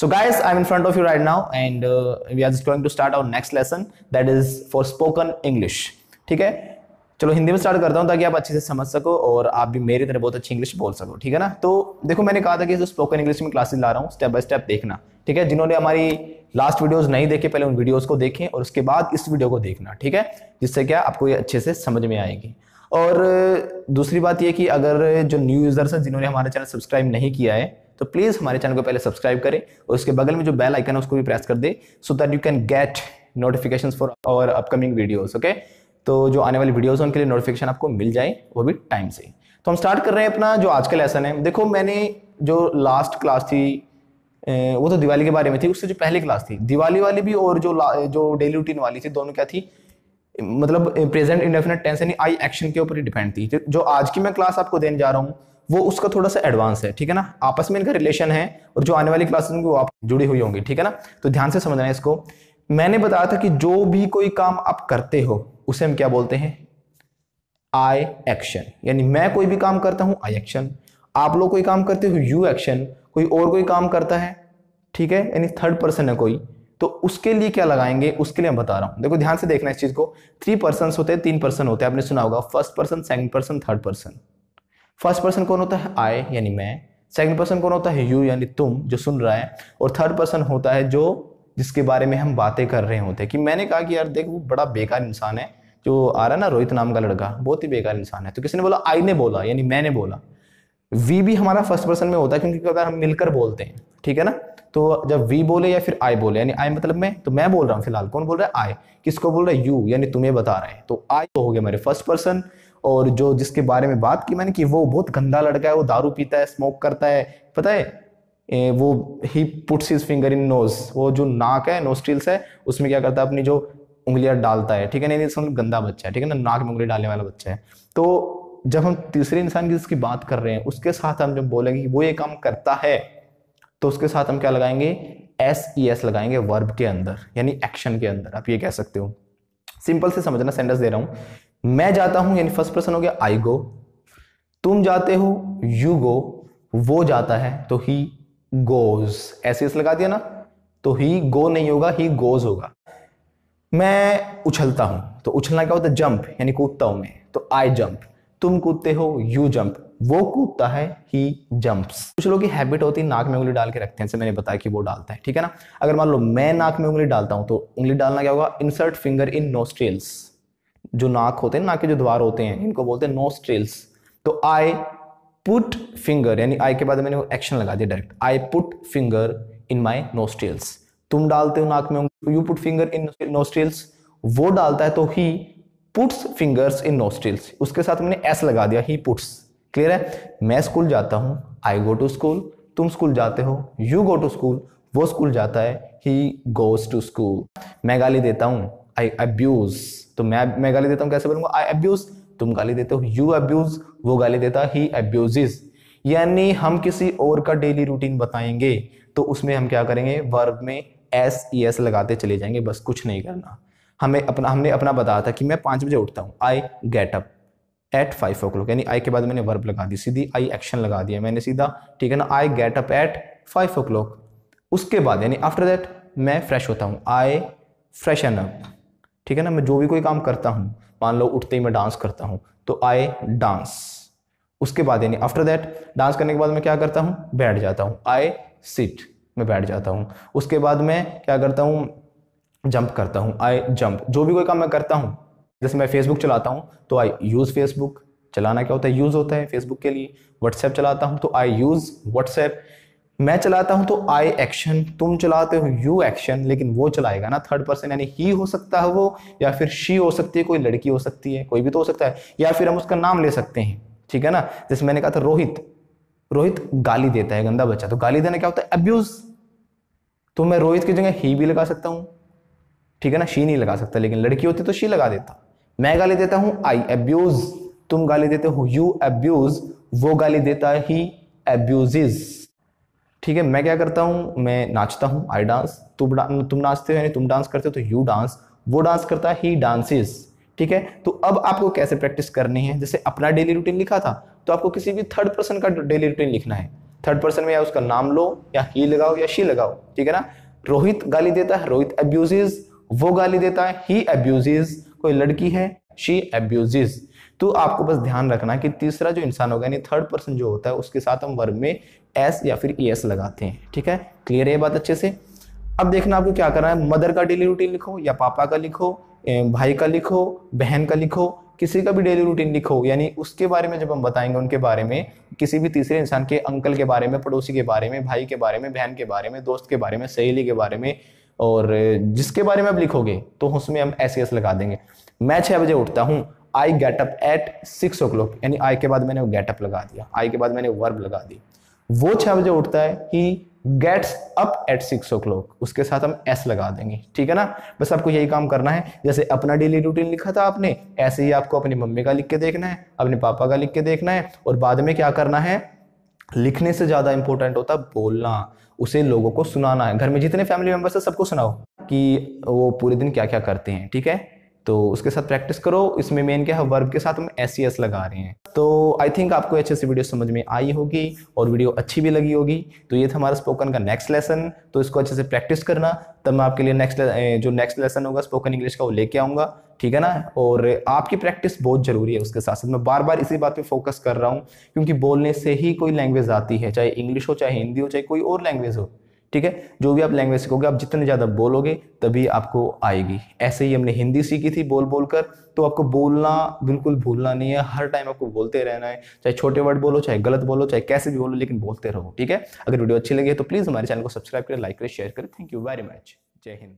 So guys, I'm in front of you right now and uh, we are just going to start our next lesson that is for spoken English. ठीक है? चलो हिंदी में start करता हूँ ताकि आप अच्छे से समझ सको और आप भी मेरी तरह बहुत अच्छी इंग्लिश बोल सको ठीक है ना? तो देखो मैंने कहा था कि जो स्पोकन इंग्लिश में क्लासेस ला रहा हूँ स्टेप बाय स्टेप देखना ठीक है? जिन्होंने हमारी लास्ट वीडियोस नहीं देखे पहले उन वीडियोस को देखें और उसके बाद इस वीडियो को देखना ठीक है? जिससे क्या आपको ये अच्छे से समझ में आएगी। और दूसरी बात ये कि अगर जो न्यू यूज़र्स हैं जिन्होंने हमारा चैनल सब्सक्राइब नहीं किया है तो प्लीज़ हमारे चैनल को पहले सब्सक्राइब करें और उसके बगल में जो बेल आइकन है, उसको भी प्रेस कर दे so that you can get notification for our upcoming videos okay तो जो आने वाली वीडियोस उनके लिए नोटिफिकेशन आपको मिल जाए, वो भी टाइम से। तो हम स्टार्ट कर रहे हैं अपना जो आज का लेसन है। देखो, मैंने जो लास्ट क्लास थी वो तो दिवाली के बारे में थी, उससे जो पहली क्लास थी, दिवाली वाली भी और जो जो डेली रूटीन वाली थी, दोनों क्या थी? मतलब प्रेजेंट इंडेफिनेट टेंस यानी आई एक्शन के ऊपर ही डिपेंड थी। जो आज की मैं क्लास आपको देने जा रहा हूँ वो उसका थोड़ा सा एडवांस है, ठीक है ना? आपस में इनका रिलेशन है और जो आने वाली क्लासेस में वो आप जुड़ी हुई होंगी, ठीक है ना? तो ध्यान से समझना है इसको। मैंने बताया था कि जो भी कोई काम आप करते हो, उसे हम क्या बोलते हैं? आई एक्शन यानी मैं कोई भी काम करता हूँ आई एक्शन आप लोग कोई काम करते हो यू एक्शन कोई और कोई काम करता है, ठीक है? यानी थर्ड पर्सन है कोई। तो उसके लिए क्या लगाएँगे? उसके लिए मैं बता रहा हूँ। देखो, ध्यान से देखना इस चीज़ को। थ्री पर्सन होते हैं, तीन पर्सन होते हैं। आपने सुना होगा first person second person third person first person कौन होता है? आई यानी मैं। सेकंड पर्सन कौन होता है? यू यानी तुम, जो सुन रहा है। और थर्ड पर्सन होता है जो, जिसके बारे में हम बातें कर रहे होते हैं। कि मैंने कहा कि यार, देख, वो बड़ा बेकार इंसान है। जो आ रहा है ना, रोहित नाम का लड़का, बहुत ही बेकार इंसान है। तो किसी ने बोला आई ने बोला, यानी मैंने बोला। वी भी हमारा फ़र्स्ट पर्सन में होता है, क्योंकि अगर हम मिलकर बोलते हैं, ठीक है ना? तो जब वी बोले या फिर आई बोले, यानी आई मतलब मैं तो मैं बोल रहा हूँ, फ़िलहाल। कौन बोल रहा है? आई किसको बोल रहा है? यू यानी तुम्हें बता रहे हैं। तो आई तो हो गया मेरे फ़र्स्ट पर्सन और जो जिसके बारे में बात की मैंने कि वो बहुत गंदा लड़का है वो दारू पीता है स्मोक करता है पता है? ए, वो he puts his finger in nose वो जो नाक है नोस्ट्रिल्स है उसमें क्या करता है अपनी जो उंगलियाँ डालता है ठीक है? नहीं समझ गंदा बच्चा है ठीक है ना? नाक में उंगली डालने वाला बच्चा है। तो जब हम तीसरे इंसान की जिसकी बात कर रहे हैं उसके साथ हम जब बोलेंगे वो ये काम करता है तो उसके साथ हम क्या लगाएँगे? एस ई एस लगाएँगे वर्ब के अंदर यानी एक्शन के अंदर आप ये कह सकते हो। सिंपल से समझना सेंटेंस दे रहा हूँ। मैं जाता हूँ, यानी फ़र्स्ट पर्सन हो गया आई गो तुम जाते हो यू गो वो जाता है तो ही गोज एस एस लगा दिया ना? तो ही गो नहीं होगा ही गोज होगा. मैं उछलता हूँ तो उछलना क्या होता है? जंप यानी कूदता हूँ मैं तो आई जंप तुम कूदते हो यू जंप वो कूदता है ही जंप्स कुछ लोग की हैबिट होती है, नाक में उंगली डाल के रखते हैं मैंने बताया कि वो डालता है, ठीक है ना? अगर मान लो मैं नाक में उंगली डालता हूँ तो उंगली डालना क्या होगा? इंसर्ट फिंगर इन नोस्ट्रेल्स जो नाक होते हैं, नाक के जो द्वार होते हैं, इनको बोलते हैं नोस्ट्रेल्स तो आई पुट फिंगर यानी आई के बाद मैंने एक्शन लगा दिया direct I put finger in my nostrils तुम डालते हो नाक में you put finger in nostrils वो डालता है तो ही पुट्स फिंगर्स इन नोस्ट्रेल्स उसके साथ मैंने एस लगा दिया ही पुट्स क्लियर है? मैं स्कूल जाता हूँ आई गो टू स्कूल तुम स्कूल जाते हो यू गो टू स्कूल वो स्कूल जाता है ही गोज टू स्कूल मैं गाली देता हूँ आई अब्यूज तो मैं मैं गाली देता हूँ, कैसे बोलूँगा? आई अब्यूज तुम गाली देते हो यू अब्यूज वो गाली देता ही अब्यूजेज यानी हम किसी और का डेली रूटीन बताएँगे तो उसमें हम क्या करेंगे? वर्ब में एस ई एस लगाते चले जाएँगे, बस कुछ नहीं करना। हमें अपना, हमने अपना बताया था कि मैं पाँच बजे उठता हूँ I get up at five o'clock यानी आई के बाद मैंने वर्ब लगा दी, सीधी आई एक्शन लगा दिया मैंने, सीधा, ठीक है ना? I get up at five o'clock उसके बाद, यानी आफ्टर दैट मैं फ्रेश होता हूँ आई फ्रेशन अप ठीक है ना? मैं जो भी कोई काम करता हूँ, मान लो उठते ही मैं डांस करता हूँ तो आई डांस उसके बाद यानी आफ्टर दैट डांस करने के बाद मैं क्या करता हूँ? बैठ जाता हूँ। आई सिट मैं बैठ जाता हूँ। उसके बाद मैं क्या करता हूँ? जंप करता हूँ। आई जंप जो भी कोई काम मैं करता हूँ, जैसे मैं फेसबुक चलाता हूँ तो आई यूज़ फेसबुक चलाना क्या होता है? यूज़ होता है फेसबुक के लिए। व्हाट्सएप चलाता हूँ तो आई यूज़ व्हाट्सएप मैं चलाता हूँ तो आई एक्शन तुम चलाते हो यू एक्शन लेकिन वो चलाएगा ना थर्ड पर्सन यानी ही हो सकता है वो, या फिर शी हो सकती है, कोई लड़की हो सकती है, कोई भी तो हो सकता है, या फिर हम उसका नाम ले सकते हैं, ठीक है ना? जैसे मैंने कहा था रोहित रोहित गाली देता है, गंदा बच्चा तो गाली देना क्या होता है? अब्यूज तो मैं रोहित की जगह ही भी लगा सकता हूँ, ठीक है ना? शी नहीं लगा सकता, लेकिन लड़की होती तो शी लगा देता। मैं गाली देता हूँ आई अब्यूज तुम गाली देते हो यू अब्यूज वो गाली देता है ही अब्यूजेज ठीक है, मैं क्या करता हूँ, मैं नाचता हूँ आई डांस तुम तुम नाचते हो यानी तुम डांस करते हो तो यू डांस वो डांस करता है ही डांसेस ठीक है? तो अब आपको कैसे प्रैक्टिस करनी है? जैसे अपना डेली रूटीन लिखा था तो आपको किसी भी थर्ड पर्सन का डेली रूटीन लिखना है। थर्ड पर्सन में या उसका नाम लो, या ही लगाओ, या शी लगाओ, ठीक है ना? रोहित गाली देता है, रोहित अब्यूजेज वो गाली देता है ही अब्यूजेज कोई लड़की है? शी अब्यूजेज तो आपको बस ध्यान रखना कि तीसरा जो इंसान होगा, यानी थर्ड पर्सन जो होता है, उसके साथ हम वर्ब में एस या फिर ई एस लगाते हैं। ठीक है? क्लियर है बात अच्छे से? अब देखना आपको क्या करना है। मदर का डेली रूटीन लिखो या पापा का लिखो भाई का लिखो, बहन का लिखो, किसी का भी डेली रूटीन लिखो। यानी उसके बारे में जब हम बताएँगे, उनके बारे में, किसी भी तीसरे इंसान के अंकल के बारे में, पड़ोसी के बारे में, भाई के बारे में, बहन के बारे में, दोस्त के बारे में, सहेली के बारे में, और जिसके बारे में आप लिखोगे तो उसमें हम एस एस लगा देंगे। मैं छह बजे उठता हूँ I get up at six o'clock यानी आई के बाद मैंने गेटअप लगा दिया आई के बाद मैंने वर्ब लगा दी। वो छह बजे उठता है he gets up at six o'clock उसके साथ हम एस लगा देंगे, ठीक है ना? बस आपको यही काम करना है, जैसे अपना डेली रूटीन लिखा था आपने, ऐसे ही आपको अपनी मम्मी का लिख के देखना है, अपने पापा का लिख के देखना है, और बाद में क्या करना है? लिखने से ज़्यादा इंपॉर्टेंट होता है बोलना, उसे लोगों को सुनाना है। घर में जितने फैमिली मेंबर्स है, सबको सुनाओ कि वो पूरे दिन क्या क्या करते हैं, ठीक है? तो उसके साथ प्रैक्टिस करो। इसमें मेन क्या है वर्ब के साथ हम एस e लगा रहे हैं। तो आई थिंक आपको अच्छे से वीडियो समझ में आई होगी और वीडियो अच्छी भी लगी होगी। तो ये था हमारा स्पोकन का नेक्स्ट लेसन तो इसको अच्छे से प्रैक्टिस करना। तब मैं आपके लिए नेक्स्ट जो नेक्स्ट लेसन होगा स्पोकन इंग्लिश का, वो लेके आऊँगा। ठीक है ना? और आपकी प्रैक्टिस बहुत ज़रूरी है उसके साथ साथ मैं बार बार इसी बात पे फोकस कर रहा हूँ, क्योंकि बोलने से ही कोई लैंग्वेज आती है, चाहे इंग्लिश हो, चाहे हिंदी हो, चाहे कोई और लैंग्वेज हो। ठीक है? जो भी आप लैंग्वेज सीखोगे, आप जितने ज़्यादा बोलोगे, तभी आपको आएगी। ऐसे ही हमने हिंदी सीखी थी बोल बोल कर तो आपको बोलना बिल्कुल भूलना नहीं है। हर टाइम आपको बोलते रहना है। चाहे छोटे वर्ड बोलो, चाहे गलत बोलो, चाहे कैसे भी बोलो, लेकिन बोलते रहो, ठीक है? अगर वीडियो अच्छी लगी तो प्लीज़ हमारे चैनल को सब्सक्राइब करें लाइक करें शेयर करें। थैंक यू वेरी मच जय हिंद